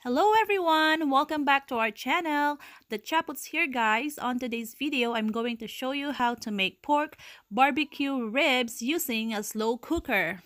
Hello everyone! Welcome back to our channel. The Chaputs here guys. On today's video, I'm going to show you how to make pork barbecue ribs using a slow cooker.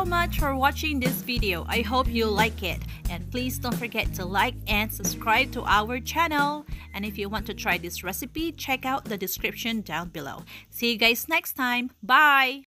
So much for watching this video. I hope you like it. And please don't forget to like and subscribe to our channel. And if you want to try this recipe, check out the description down below. See you guys next time. Bye!